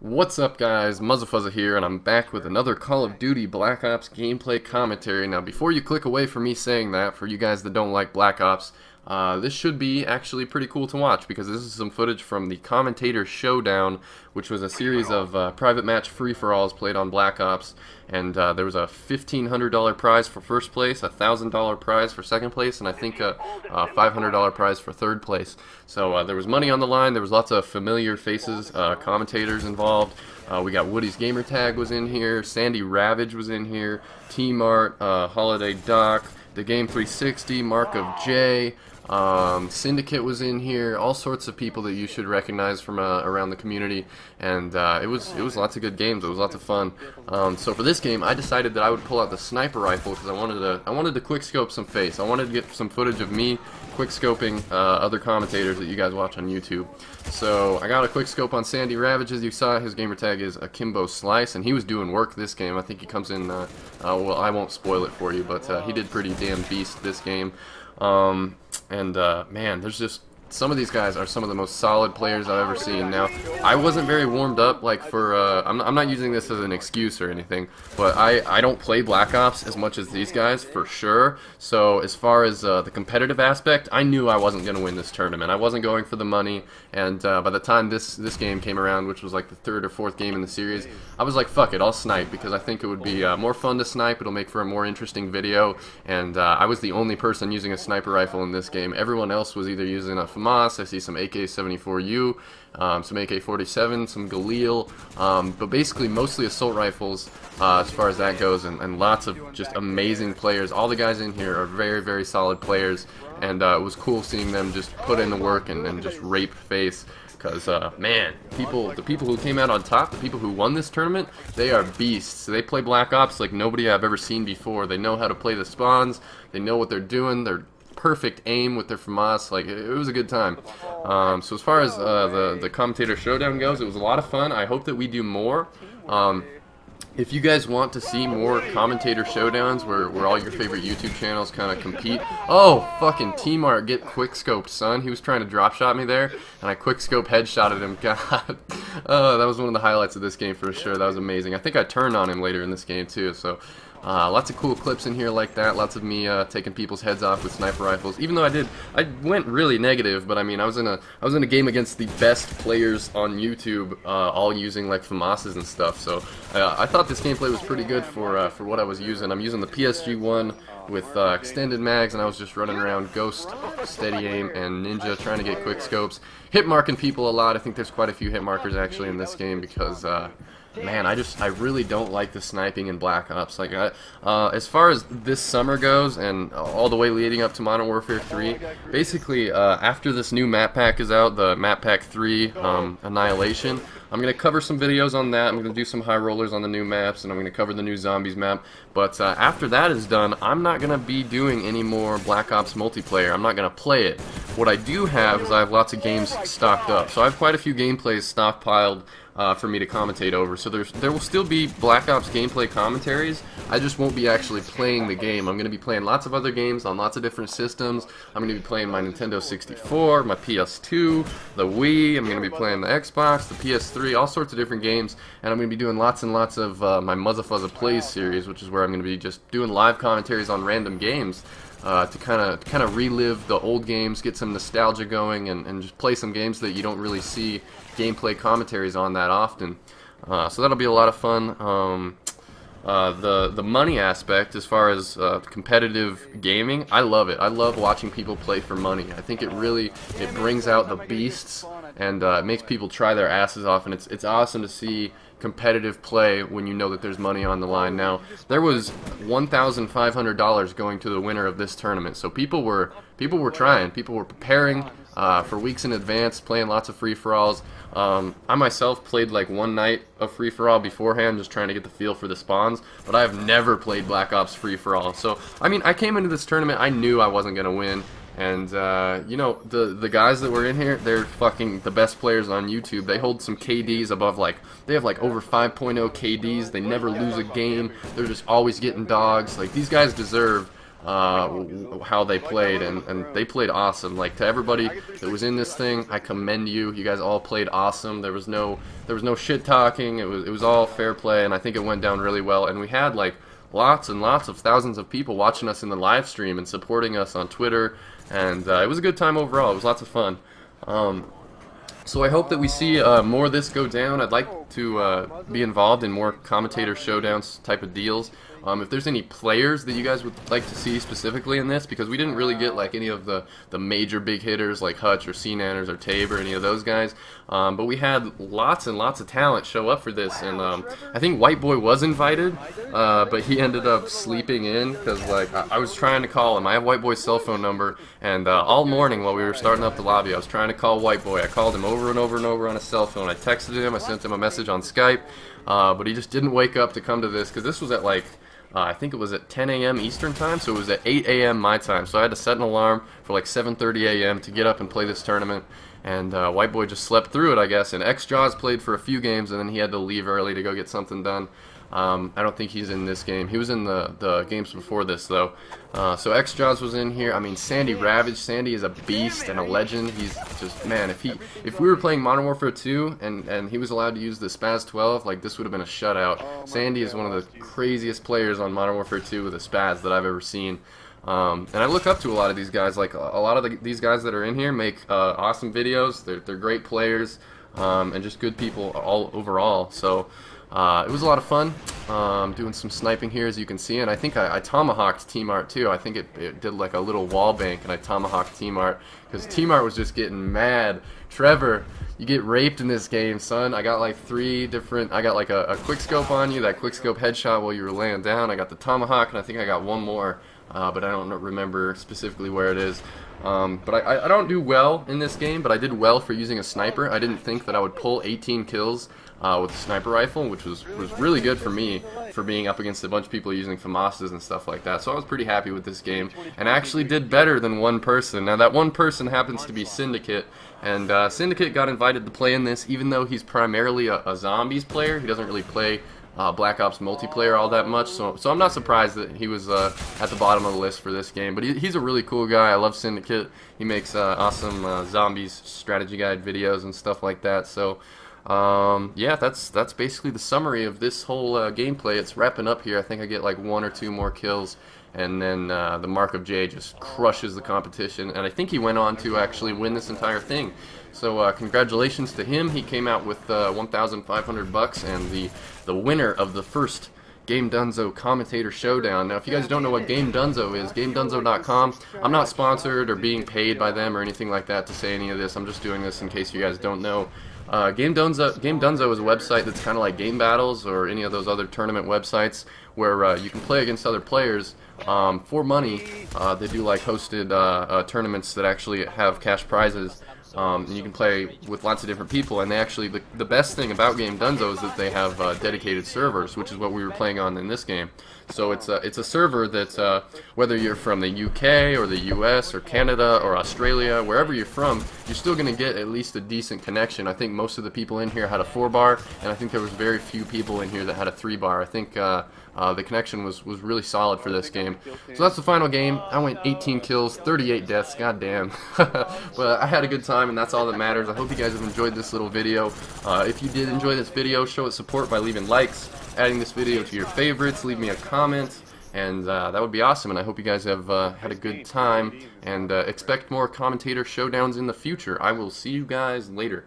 What's up guys, Muzzafuzza here, and I'm back with another Call of Duty Black Ops gameplay commentary. Now before you click away from me saying that, for you guys that don't like Black Ops, uh, this should be actually pretty cool to watch because this is some footage from the Commentator Showdown, which was a series of uh, private match free-for-alls played on Black Ops. And uh, there was a $1,500 prize for first place, a $1,000 prize for second place, and I think a, a $500 prize for third place. So uh, there was money on the line, there was lots of familiar faces, uh, commentators involved. Uh, we got Woody's Gamertag was in here, Sandy Ravage was in here, T-Mart, Holiday Doc, the Game 360, Mark of J, um, Syndicate was in here, all sorts of people that you should recognize from uh, around the community, and uh, it was it was lots of good games. It was lots of fun. Um, so for this game, I decided that I would pull out the sniper rifle because I wanted to I wanted to quick scope some face. I wanted to get some footage of me quick scoping uh, other commentators that you guys watch on YouTube. So I got a quick scope on Sandy Ravage. As you saw, his gamer tag is Akimbo Slice, and he was doing work this game. I think he comes in. Uh, uh, well, I won't spoil it for you, but uh, he did pretty damn beast this game. Um, and uh, man, there's just some of these guys are some of the most solid players I've ever seen. Now, I wasn't very warmed up, like, for, uh, I'm, I'm not using this as an excuse or anything, but I, I don't play Black Ops as much as these guys, for sure. So, as far as uh, the competitive aspect, I knew I wasn't going to win this tournament. I wasn't going for the money, and uh, by the time this, this game came around, which was like the third or fourth game in the series, I was like, fuck it, I'll snipe, because I think it would be uh, more fun to snipe, it'll make for a more interesting video, and uh, I was the only person using a sniper rifle in this game. Everyone else was either using a FAMAS, I see some AK-74U, um, some AK-47, some Galil, um, but basically mostly assault rifles uh, as far as that goes, and, and, lots of just amazing players. All the guys in here are very, very solid players, and uh, it was cool seeing them just put in the work and, just rape face. Because, uh, man, people, the people who came out on top, the people who won this tournament, they are beasts. They play Black Ops like nobody I've ever seen before. They know how to play the spawns. They know what they're doing. They're perfect aim with their FAMAS. Like it, was a good time. Um, so as far as uh, the the commentator showdown goes, it was a lot of fun. I hope that we do more. Um, if you guys want to see more commentator showdowns where, where all your favorite YouTube channels kind of compete, oh, fucking T-Mart, get quickscoped, son. He was trying to drop shot me there, and I quickscope headshotted him. God, oh, that was one of the highlights of this game for sure. That was amazing. I think I turned on him later in this game too, so uh, lots of cool clips in here like that. Lots of me uh, taking people's heads off with sniper rifles. Even though I did, I went really negative. But I mean, I was in a, I was in a game against the best players on YouTube, uh, all using like FAMASs and stuff. So uh, I thought this gameplay was pretty good for uh, for what I was using. I'm using the PSG one with uh, extended mags, and I was just running around Ghost, Steady Aim, and Ninja trying to get quick scopes. Hit marking people a lot. I think there's quite a few hit markers actually in this game because man, I just I really don't like the sniping in Black Ops. Like, I, uh, as far as this summer goes, and all the way leading up to Modern Warfare 3, basically uh, after this new map pack is out, the map pack 3 um, Annihilation. I'm going to cover some videos on that. I'm going to do some high rollers on the new maps, and I'm going to cover the new Zombies map. But uh, after that is done, I'm not going to be doing any more Black Ops multiplayer. I'm not going to play it. What I do have is I have lots of games stocked up. So I have quite a few gameplays stockpiled uh, for me to commentate over. So there's there will still be Black Ops gameplay commentaries. I just won't be actually playing the game. I'm going to be playing lots of other games on lots of different systems. I'm going to be playing my Nintendo 64, my PS2, the Wii. I'm going to be playing the Xbox, the PS3, all sorts of different games. And I'm going to be doing lots and lots of uh, my Muzzafuzza Plays series, which is where I'm going to be just doing live commentaries on random games. Uh, to kind of kind of relive the old games, get some nostalgia going, and, and just play some games that you don't really see gameplay commentaries on that often. Uh, so that'll be a lot of fun. Um, uh, the the money aspect, as far as uh, competitive gaming, I love it. I love watching people play for money. I think it really it brings out the beasts and uh, it makes people try their asses off, and it's it's awesome to see competitive play when you know that there's money on the line. Now, there was $1,500 going to the winner of this tournament, so people were people were trying, people were preparing uh, for weeks in advance, playing lots of free-for-alls. Um, I myself played like one night of free-for-all beforehand, just trying to get the feel for the spawns, but I have never played Black Ops free-for-all. So, I mean, I came into this tournament, I knew I wasn't going to win. And uh, you know the the guys that were in here, they're fucking the best players on YouTube. They hold some KDs above like they have like over 5.0 KDs. They never lose a game. They're just always getting dogs. Like these guys deserve uh, how they played, and, and they played awesome. Like to everybody that was in this thing, I commend you. You guys all played awesome. There was no there was no shit talking. It was it was all fair play, and I think it went down really well. And we had like lots and lots of thousands of people watching us in the live stream and supporting us on Twitter, and uh, it was a good time overall. It was lots of fun. Um, so I hope that we see uh, more of this go down. I'd like to uh, be involved in more commentator showdowns type of deals. Um, if there's any players that you guys would like to see specifically in this, because we didn't really get like any of the, the major big hitters like Hutch or SeaNanners or Tabe or any of those guys. Um, but we had lots and lots of talent show up for this, and um, I think White Boy was invited, uh, but he ended up sleeping in because like I, I, was trying to call him. I have White Boy's cell phone number, and uh, all morning while we were starting up the lobby, I was trying to call White Boy. I called him over and over and over on his cell phone. I texted him, I sent him a message on Skype, uh, but he just didn't wake up to come to this because this was at like uh, I think it was at 10 a.m. Eastern time, so it was at 8 a.m. my time. So I had to set an alarm for like 7:30 a.m. to get up and play this tournament. And uh, White Boy just slept through it, I guess. And X Jaws played for a few games, and then he had to leave early to go get something done. Um, I don't think he's in this game. He was in the, the games before this, though. Uh, so X Jaws was in here. I mean, Sandy Ravage. Sandy is a beast and a legend. He's just man. If he if we were playing Modern Warfare 2 and and he was allowed to use the Spaz 12, like this would have been a shutout. Sandy is one of the craziest players on Modern Warfare 2 with a Spaz that I've ever seen. Um, and I look up to a lot of these guys. Like a lot of the, these guys that are in here make uh, awesome videos. They're they're great players um, and just good people all overall. So. Uh, it was a lot of fun um, doing some sniping here as you can see and I think I, I tomahawked T-Mart too. I think it, it, did like a little wall bank and I tomahawked T-Mart because T-Mart was just getting mad. Trevor, you get raped in this game, son. I got like three different, I got like a, a quick scope on you, that quick scope headshot while you were laying down. I got the tomahawk and I think I got one more, uh, but I don't remember specifically where it is. Um, but I, I don't do well in this game, but I did well for using a sniper. I didn't think that I would pull 18 kills uh, with a sniper rifle, which was, was really good for me for being up against a bunch of people using FAMASas and stuff like that. So I was pretty happy with this game and actually did better than one person. Now that one person happens to be Syndicate, and uh, Syndicate got invited to play in this even though he's primarily a, a zombies player. He doesn't really play uh, Black Ops multiplayer all that much, so so I'm not surprised that he was uh, at the bottom of the list for this game. But he, he's a really cool guy. I love Syndicate. He makes uh, awesome uh, zombies strategy guide videos and stuff like that. So um, yeah, that's that's basically the summary of this whole uh, gameplay. It's wrapping up here. I think I get like one or two more kills, and then uh, the Mark of J just crushes the competition. And I think he went on to actually win this entire thing. So uh, congratulations to him. He came out with uh, 1,500 bucks, and the the winner of the first Game Dunzo Commentator Showdown. Now, if you guys don't know what Game Dunzo is, GameDunzo.com. I'm not sponsored or being paid by them or anything like that to say any of this. I'm just doing this in case you guys don't know. Uh, Game Dunzo Game Dunzo is a website that's kind of like Game Battles or any of those other tournament websites where uh, you can play against other players um, for money. Uh, they do like hosted uh, uh, tournaments that actually have cash prizes. Um, and you can play with lots of different people, and they actually the, the best thing about Game Dunzo is that they have uh, dedicated servers, which is what we were playing on in this game. So it's a, it's a server that uh, whether you're from the UK or the US or Canada or Australia, wherever you're from, you're still going to get at least a decent connection. I think most of the people in here had a four bar, and I think there was very few people in here that had a three bar. I think the connection was, was really solid for this game. So that's the final game. I went 18 kills, 38 deaths, god damn. but I had a good time and that's all that matters. I hope you guys have enjoyed this little video. Uh, if you did enjoy this video, show it support by leaving likes, adding this video to your favorites, leave me a comment, and uh, that would be awesome. And I hope you guys have uh, had a good time, and uh, expect more commentator showdowns in the future. I will see you guys later.